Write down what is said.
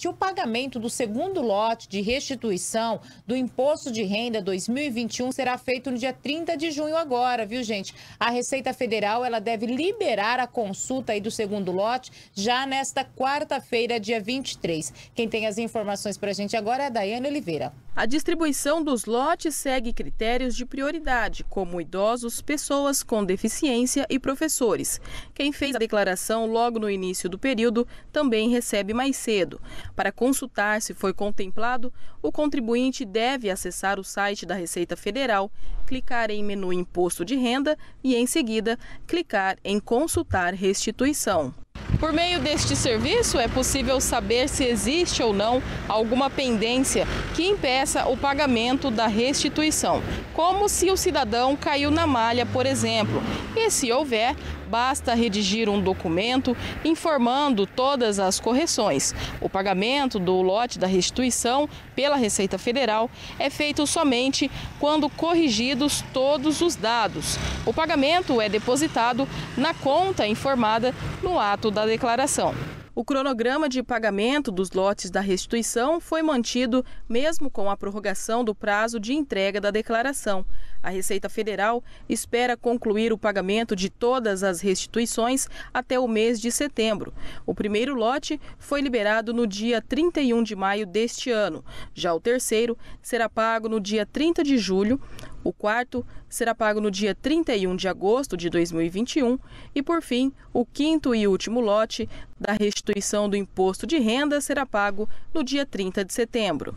que o pagamento do segundo lote de restituição do Imposto de Renda 2021 será feito no dia 30 de junho agora, viu, gente? A Receita Federal, ela deve liberar a consulta aí do segundo lote já nesta quarta-feira, dia 23. Quem tem as informações para a gente agora é a Daiane Oliveira. A distribuição dos lotes segue critérios de prioridade, como idosos, pessoas com deficiência e professores. Quem fez a declaração logo no início do período também recebe mais cedo. Para consultar se foi contemplado, o contribuinte deve acessar o site da Receita Federal, clicar em menu Imposto de Renda e, em seguida, clicar em Consultar Restituição. Por meio deste serviço, é possível saber se existe ou não alguma pendência que impeça o pagamento da restituição, como se o cidadão caiu na malha, por exemplo. E se houver, basta redigir um documento informando todas as correções. O pagamento do lote da restituição pela Receita Federal é feito somente quando corrigidos todos os dados. O pagamento é depositado na conta informada no ato da declaração. O cronograma de pagamento dos lotes da restituição foi mantido mesmo com a prorrogação do prazo de entrega da declaração. A Receita Federal espera concluir o pagamento de todas as restituições até o mês de setembro. O primeiro lote foi liberado no dia 31 de maio deste ano. Já o terceiro será pago no dia 30 de julho. O quarto será pago no dia 31 de agosto de 2021 e, por fim, o quinto e último lote da restituição do imposto de renda será pago no dia 30 de setembro.